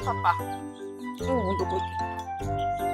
パパ。うん、どこ行った